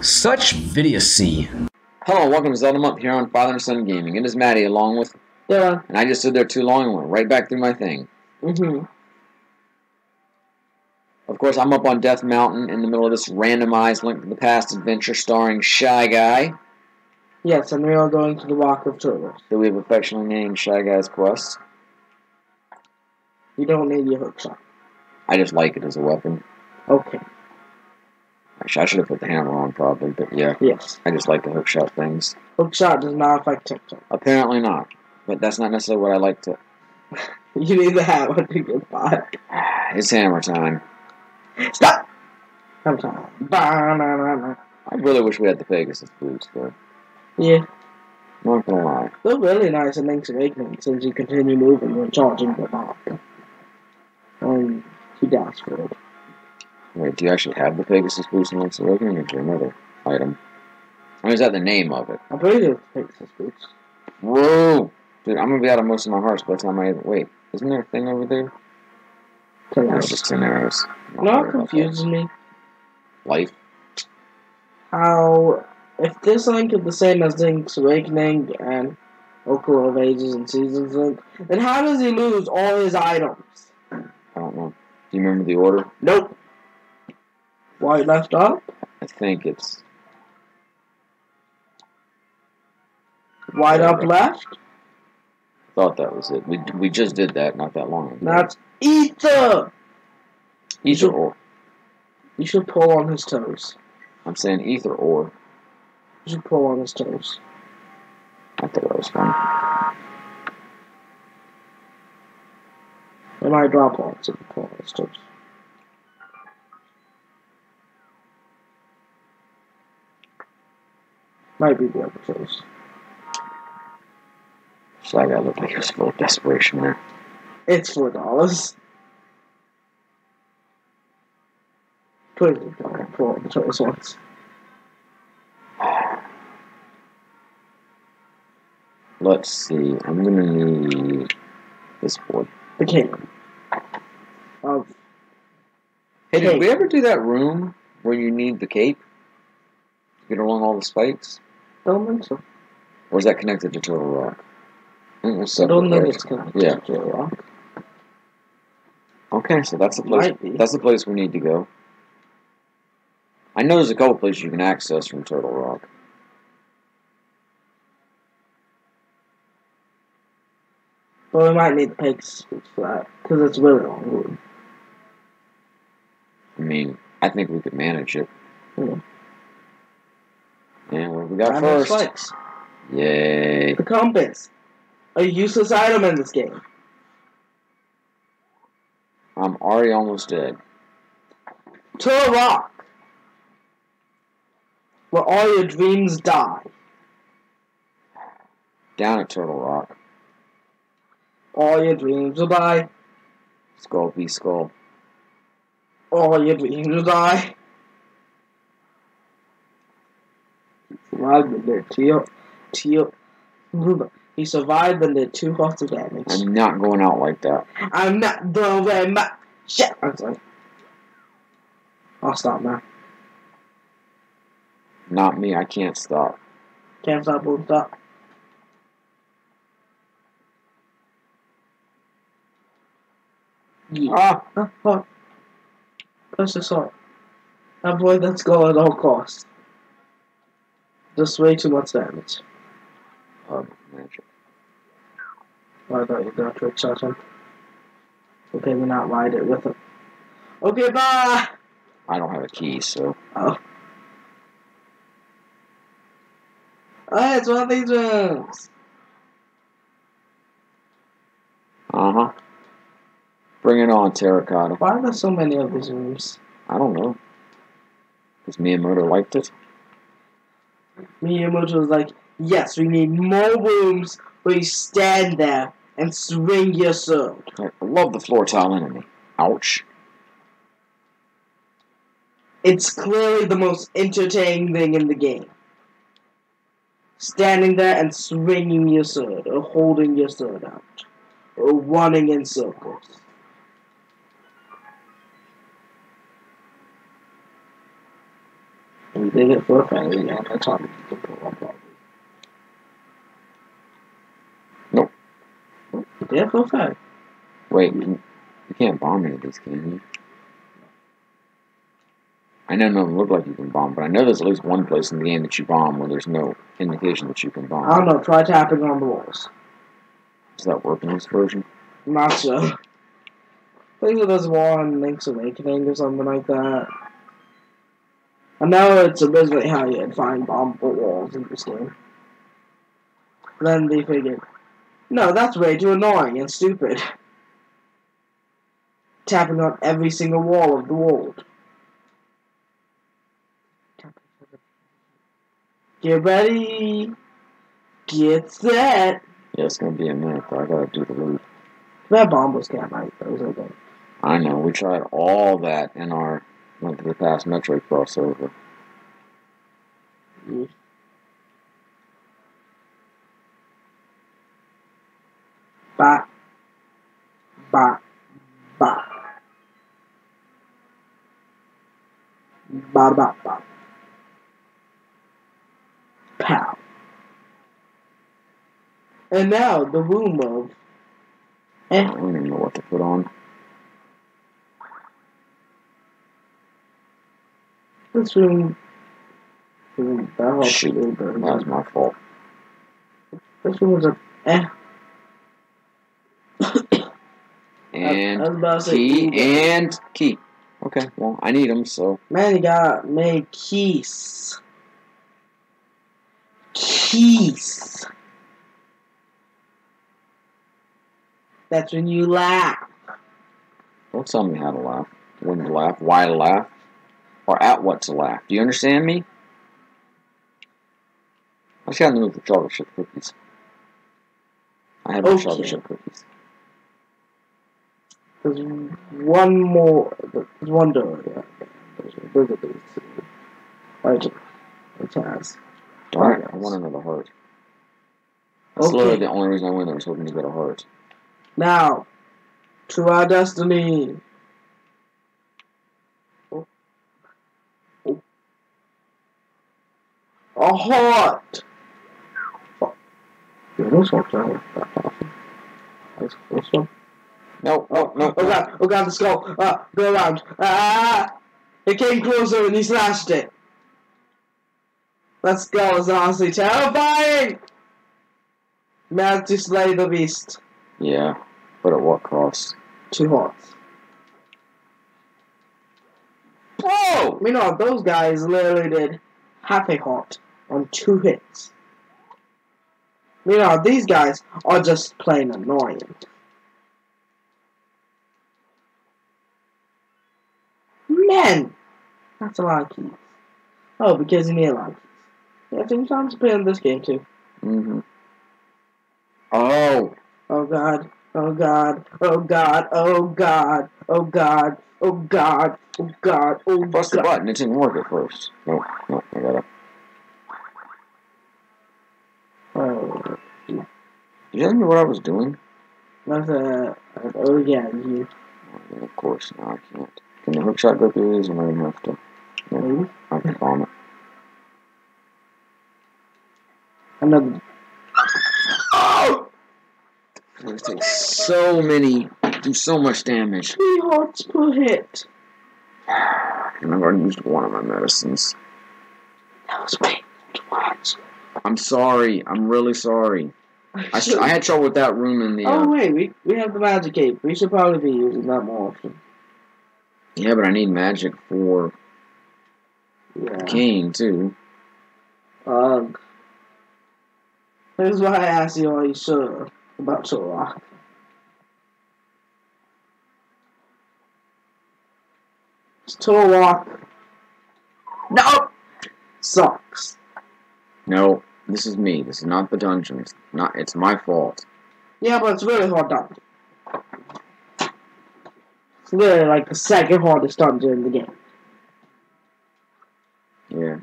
Such idiocy. Hello, welcome to Zelda Up here on Father and Son Gaming. It is Matty along with, Yeah. and I just stood there too long and went right back through my thing. Mm-hmm. Of course, I'm up on Death Mountain in the middle of this randomized Link to the Past adventure starring Shy Guy, Yes, and we are going to the Walk of Turtles. that we have affectionately named Shy Guy's Quest. You don't need your hookshot. I just like it as a weapon. Okay. Actually, I should have put the hammer on probably, but yeah, Yes. I just like to hook shot things. Hook shot does not affect TikTok. Apparently not, but that's not necessarily what I like to. You need the hammer to get by. It's hammer time. Stop! Sorry. Ba-na-na-na. I really wish we had the Pegasus boots, though. Yeah. Not gonna lie. They're really nice in Link's Awakening since you continue moving when charging the bomb. Um, he dies for it. Wait, do you actually have the Pegasus boots in Link's Awakening, or is there another item? I mean, is that the name of it? Pretty good with Pegasus boots. Whoa! Dude, I'm gonna be out of most of my hearts by the time I. Wait, isn't there a thing over there? That's just 10 arrows. Not You know worried what about that. confuses me? Life? How, if this Link is the same as Link's Awakening and Oracle of Ages and Seasons Link, then how does he lose all his items? I don't know. Do you remember the order? Nope. White left up, I think it's. white up left. thought that was it. We, we just did that not that long ago. That's Ether! Ether or. You should pull on his toes. I'm saying ether or. You should pull on his toes. I thought that was fun. It might drop on you pull on his toes. Might be the other toes. So I gotta look like he was full of desperation there. It's four dollars. Please don't pull on the toes once. Let's see. I'm gonna need this board. The king. Of Hey, did we ever do that room where you need the cape to get along all the spikes? Don't think so. Or is that connected to Turtle Rock? I think it's I don't think it's connected Yeah. to a rock. Okay, so that's the place. That's the place we need to go. I know there's a couple places you can access from Turtle Rock. But we might need Pegasus boots for that, because it's really long. I mean, I think we could manage it. Yeah. And what we got Diamond first? spikes. Yay! The compass. A useless item in this game. I'm already almost dead. To a rock. Where all your dreams die. Down at Turtle Rock. All your dreams will die. Skull v Skull. All your dreams will die. Survived and did two, two, he survived and did two of damage. I'm not going out like that. I'm not done with my shit. I'm sorry. I'll stop now. Not me. I can't stop. Can't stop, won't stop. Yeah. Ah! Ah, fuck. Press assault. Avoid that skull at all costs. Just way too much damage. Oh, magic. I thought you going to shot him. Okay, we're not ride it with him. Okay, bye! I don't have a key, so Oh. Oh, it's one of these rooms! uh huh. Bring it on, Terracotta. Why are there so many of these rooms? I don't know. Because Miyamoto liked it. Miyamoto was like, yes, we need more rooms where you stand there and swing your sword. I love the floor tile enemy. Ouch. It's clearly the most entertaining thing in the game. Standing there and swinging your sword, or holding your sword out, or running in circles. Ooh, get it for a friend, you know, that's all you can pull up that. Nope. You did it for. Wait, you, can't bomb any of these, can you? I know none of them look like you can bomb, but I know there's at least one place in the game that you bomb where there's no indication that you can bomb. I don't know, try tapping on the walls. Does that work in this version? Not so. I think there's one Link's Awakening or something like that. I know it's originally how you'd find bombable walls in this game. Then they figured, no, that's way too annoying and stupid. Tapping on every single wall of the world. Get ready. Get set. Yeah, it's gonna be a minute, though. I gotta do the loop. That bomb was kind of nice. That was okay. I know, we tried all that in our Link to the Past Metroid crossover. Yeah. Ba. Ba. Ba. Ba ba ba. Pow. And now the room of I eh, don't even know what to put on. This room. Ooh, That was Shoot, really good. That was my fault. This room was a eh. And I was about to say, key ooh, and key. Okay, well, I need them, so Man, you gotta make keys. Keys. That's when you laugh. don't tell me how to laugh, when to laugh, why to laugh, or at what's to laugh. Do you understand me? I just gotta move the chocolate chip cookies. I have no Okay. chocolate chip cookies. There's one more. There's one door. Yeah. There's, there's a big two. It has. Darn it. I want another heart. That's Okay. literally the only reason I went there was hoping to get a heart. Now, to our destiny. Oh. Oh. A heart. Oh. Yeah, this one's not that powerful. This, one. No, no, no. Oh god! Oh god! The skull! Ah! Go around! Ah! It came closer and he slashed it. That skull is honestly terrifying. Man to slay the beast. Yeah, but at what cost? Two hearts. Whoa! Meanwhile, those guys literally did half a heart on two hits. Meanwhile, these guys are just plain annoying. Man! That's a lot of keys. Oh, because you need a lot of keys. Yeah, time to play in this game too. Mm-hmm. Oh, Oh god, oh god, oh god, oh god, oh god, oh god, oh god, oh press the god. button. It didn't work at first. No, no, I gotta. Oh, Did you tell me what I was doing? that's a, oh yeah, you. Yeah, of course, no, I can't. Can the hook shot go through these? Am I gonna have to? Maybe. I can bomb it. Another. Oh! It takes so many, do so much damage. Three hearts per hit. And I've already used one of my medicines. That was painful to watch. I'm sorry. I'm really sorry. I, I had trouble with that room in the. Oh Uh, wait, we we have the magic cape. We should probably be using that more often. yeah, but I need magic for Yeah. cane too. Ugh. This is why I asked you all you sure about Turok. Turok. No! Sucks. No, this is me. This is not the dungeons. Not. It's my fault. Yeah, but it's really hard dungeon. It's literally like the second hardest dungeon in the game. Yeah.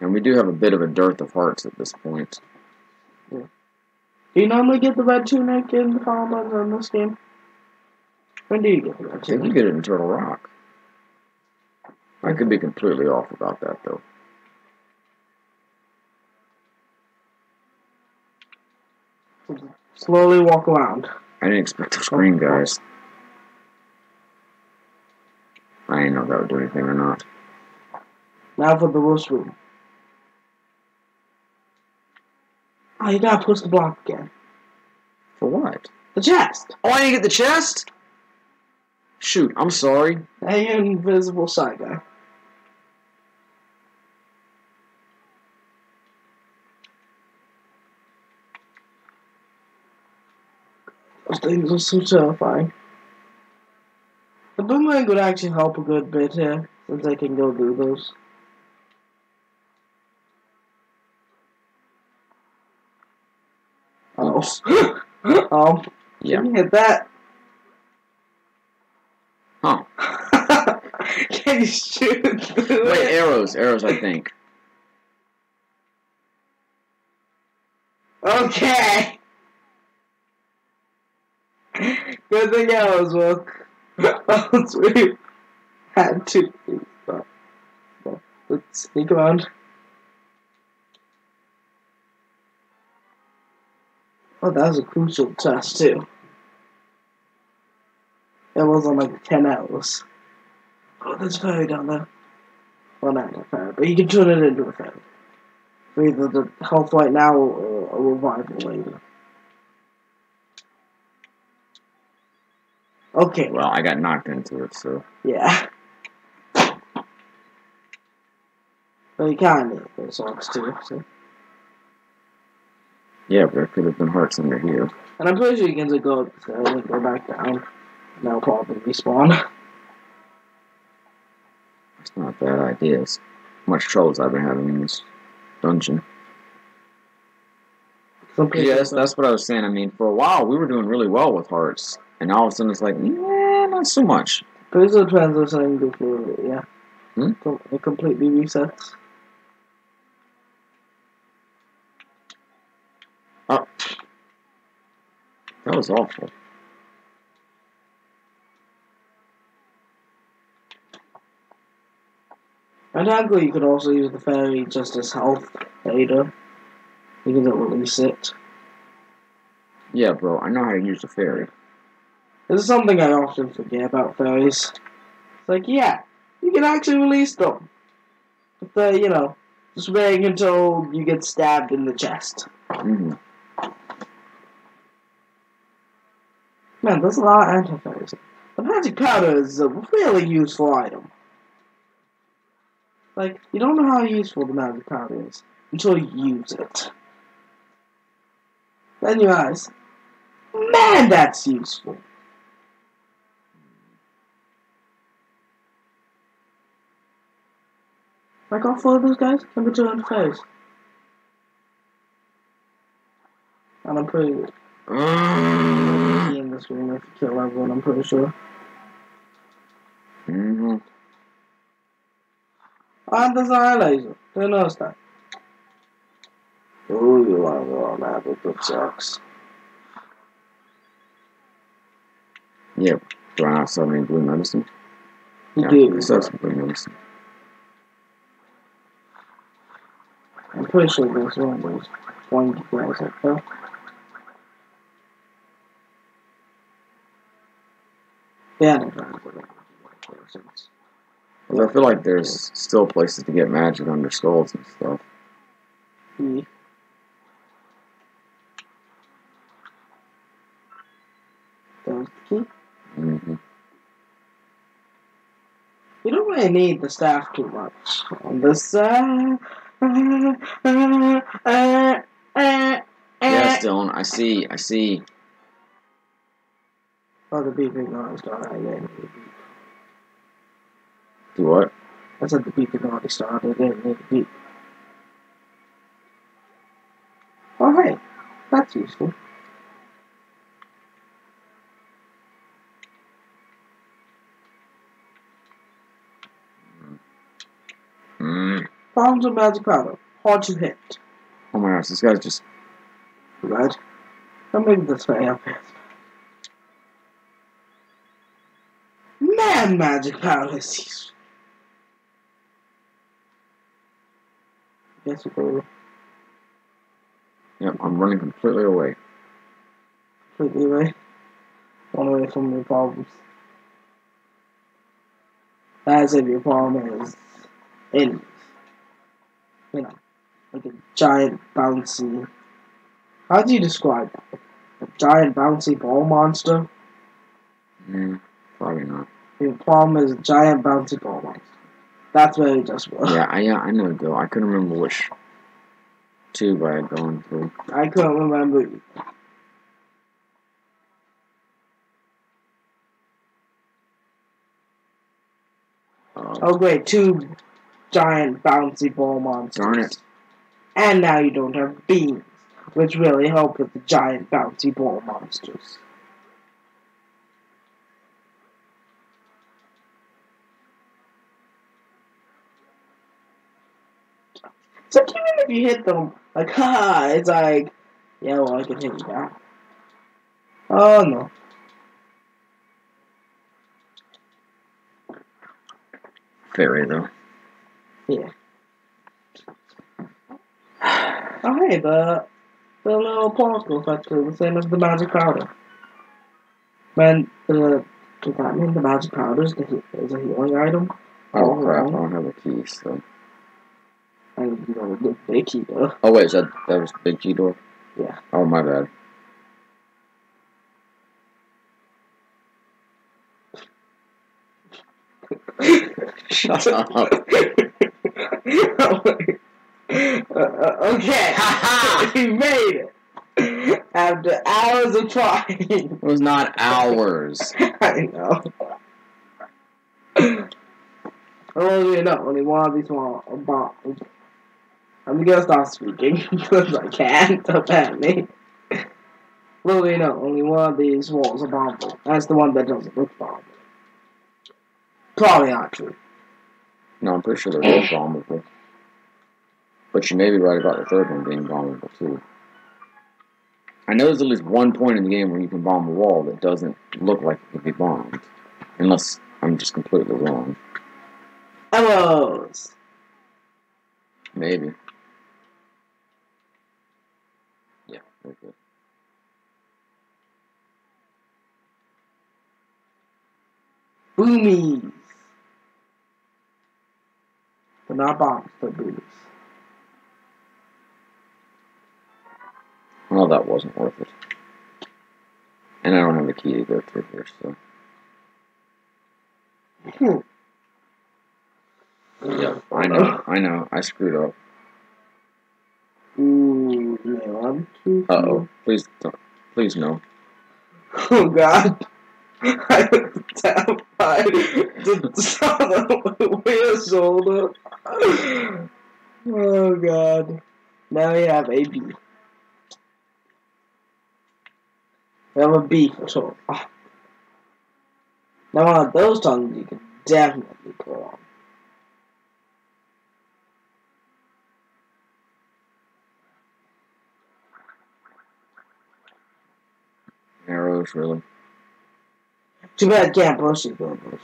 And we do have a bit of a dearth of hearts at this point. Do you normally get the red tunic in the combos in this game? When do you get the I think you get it in Turtle Rock. I could be completely off about that though. Slowly walk around. I didn't expect those green guys. I didn't know if that would do anything or not. Now for the worst room. Oh, you gotta push the block again. For what? The chest! Oh, I didn't get the chest? Shoot, I'm sorry. Hey, invisible side guy. Those things are so terrifying. The boomerang would actually help a good bit here, since I can go do those. Oh. um, Yeah. can you hit that? Huh. can you shoot through Wait, it? arrows. Arrows, I think. Okay. Good thing I was work. Else we had to. But, let's sneak around. Oh, that was a crucial test too. It was on like 10 hours. Oh, there's a fairy down there. Well, not a fairy, but you can turn it into a. For either the health right now or a revival later. Okay, Well, I got knocked into it, so. yeah. Well, you kind of those songs too, so. Yeah, but there could have been hearts under here. And I'm pretty sure you can just go up uh, there and go back down. And they'll probably respawn. It's not a bad idea. As much troubles I've been having in this dungeon. Yeah, that's, that's what I was saying. I mean, for a while, we were doing really well with hearts. And all of a sudden, it's like, yeah, not so much. Are transitioning before, yeah. Hmm? It completely resets. Oh. That was awful. And technically, you could also use the fairy just as health later. Because it will reset. Yeah, bro, I know how to use the fairy. This is something I often forget about fairies. It's like, yeah, you can actually release them. But, uh, you know, just waiting until you get stabbed in the chest. hmm Man, there's a lot of anti-fairies. The magic powder is a really useful item. Like, you don't know how useful the magic powder is until you use it. Then you realize, man, that's useful. Like all four of those guys can be turned face. And I'm pretty in this room if you kill everyone, I'm pretty sure. hmm And there's an eye laser. Who knows that? Ooh, you wanna go on that, but that sucks. Yeah, do I not sell any blue medicine? You yeah, do. I sell some blue medicine. I'm pretty sure there's one of those pointy guys up there. Yeah, I feel like there's still places to get magic under skulls and stuff. The key. hmm You don't really need the staff too much on this. Uh, Yeah, Stone, I see, I see. Oh, the beeping noise started. Yeah, yeah, yeah. Do what? I said the beeping already started. It didn't need to beep. Oh, hey, that's useful. Mm. Bombs of magic powder. Hard to hit. Oh my gosh, this guy's just. Right? Don't make this way up. Man, magic powder is useful. Guess we go. Yep, I'm running completely away. completely away. Run away from your problems. As if your problem is in, like a giant bouncy. How do you describe that? A giant bouncy ball monster? Mm, probably not. Your palm is a giant bouncy ball monster. That's where it just was. Yeah, I yeah, I know though. I couldn't remember which tube I had gone through. I couldn't remember. Uh, Oh great, two giant bouncy ball monsters. Darn it. And now you don't have beans, which really help with the giant bouncy ball monsters. So even if you hit them, like, ha, it's like, yeah, well, I can hit you back. Oh no. Fairy though. Yeah. Oh, hey, the, the little particle effect is the same as the magic powder. Man, the, does that mean the magic powder is, the, he- is a healing item? Oh crap! I don't have a key. So. And, you know, the big healer. Oh wait, is that that was the big key door? Yeah. Oh my bad. Shut up. Uh, uh, okay. you made it. After hours of trying. It was not hours. I know. Well, you know, only one of these one about. I'm gonna stop speaking because I can't, apparently. Well, you know, only one of these walls are bombable. That's the one that doesn't look bombable. Probably not true. No, I'm pretty sure they're both bombable. But you may be right about the third one being bombable too. I know there's at least one point in the game where you can bomb a wall that doesn't look like it could be bombed. Unless I'm just completely wrong. Arrows! Maybe. Yeah. Boomies! They're not bombs, they're boomies. Well, that wasn't worth it. And I don't have a key to go through here, so. Hmm. Yeah, I know, I know, I screwed up. Ooh, yeah, one, two, Uh oh, please, don't, please no. Oh god. I was terrified to saw the weird shoulder. Oh god. Now we have a Have a B for sure. Ah. Now one of those tongues you can definitely go on. Arrows, really. Too bad I can't push it, though, push.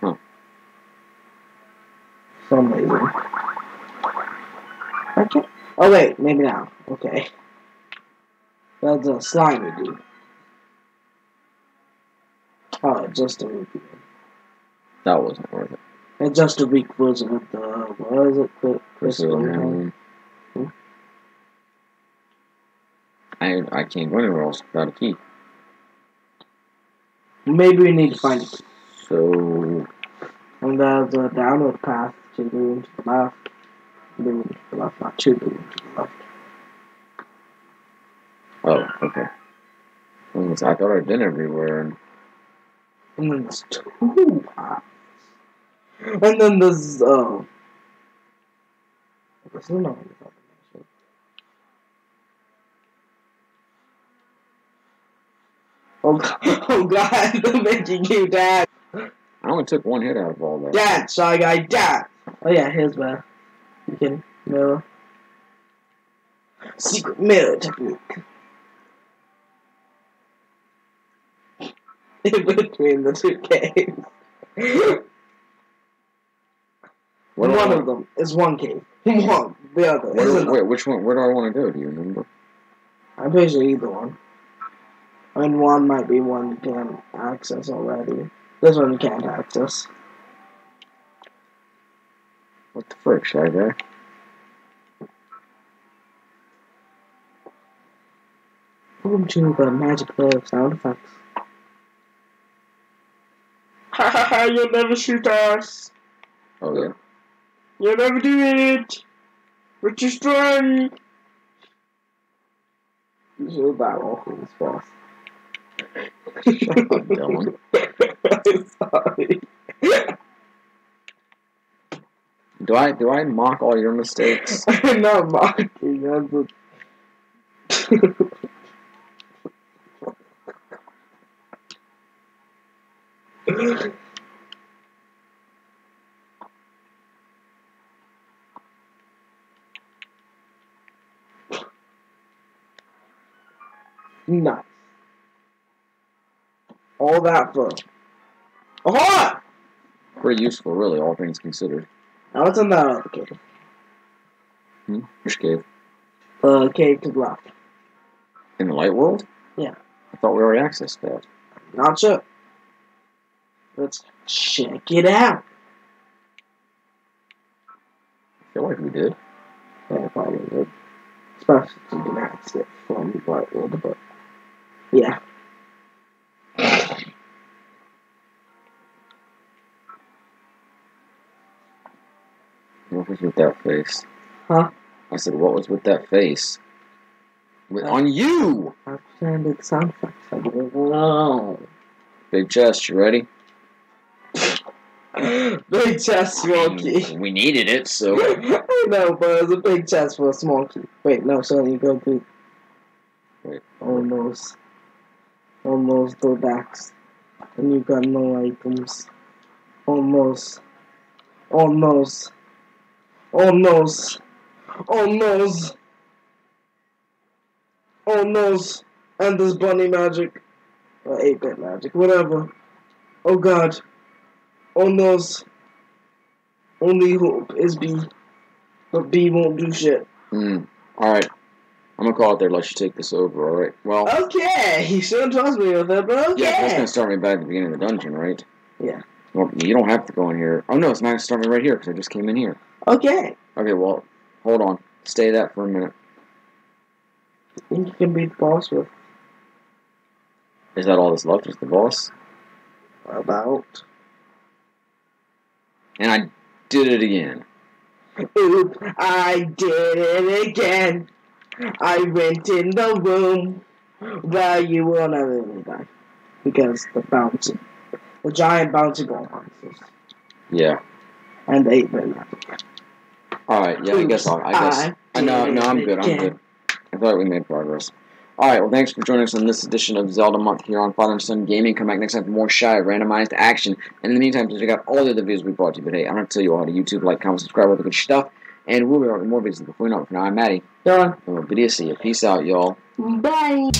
Huh. So amazing. I can't. Oh wait, maybe now. Okay. That's a slimy dude. Oh, just a weak. That wasn't worth it. It's just a weak version of the what is it? The Crystal crystal. Hmm. I I can't go anywhere else without a key. Maybe we need to find it. So And there's a downward path to the room to the left. The room to the left, not to the room to the left. Oh, okay. I thought I'd been everywhere and then there's two paths. And then there's uh this is another one. Oh god, oh god, they're making you dance. I only took one hit out of all that. Dance, shy guy, dance. Oh yeah, here's where you can mirror. Secret mirror technique. between the two caves. One of them is one cave. One, the other Where, is do- another. wait, which one? Where do I want to go? Do you remember? I'm pretty sure either one. And one might be one you can access already. This one you can't access. What the frick, Shy Guy? Welcome to the magic of sound effects. Ha ha ha, you'll never shoot us! Oh, yeah. You'll never do it! We're too strong! You should that awful as fast. Shut up, Dylan. I'm sorry. Do I do I mock all your mistakes? I'm not mocking, I'm just... nice. All that for... Aha! Pretty useful, really, all things considered. Now what's in that other cave? Hmm? Which cave? The cave to the left. In the light world? Yeah. I thought we already accessed that. Not sure. Let's check it out. I feel like we did. Yeah, probably would. Especially if you can access it from the light world, but... Yeah. What was with that face? Huh? I said, what was with that face? With, Uh, on you! I've sent sound effects. I don't know. Big chest, you ready? big chest, small key. We needed it, so. I know, but it's a big chest for a small key. Wait, no, so you go through Wait. almost, almost the backs, and you got no items. Almost, almost, almost, almost, almost, and this bunny magic, or 8-bit magic, whatever. Oh God. Only hope is B. But B won't do shit. Hmm. Alright. I'm gonna call it there, let you take this over, alright? Well, Okay, you shouldn't trust me with it, but okay. yeah, that's gonna start me back at the beginning of the dungeon, right? Yeah. Well, you don't have to go in here. Oh no, it's not gonna start me right here, because I just came in here. Okay. Okay, well, hold on. Stay that for a minute. You can beat the boss with Is that all that's left? Is the boss? about. And I did it again. Oop, I did it again. I went in the room where you will never really die. Because the bouncing, the giant bouncing ball monsters, Yeah. and the 8-bit. Alright, yeah, I guess I'll, I guess. I I know, no, I'm good, I'm good. I thought we made progress. Alright, well, thanks for joining us on this edition of Zelda Month here on Father and Son Gaming. Come back next time for more shy, randomized action. And in the meantime, please check out all the other videos we brought to you today. I'm going to tell you all how to YouTube, like, comment, subscribe, all the good stuff. And we'll be back with more videos before you know it. For now, I'm Matty. Done. And we'll video see you. Peace out, y'all. Bye.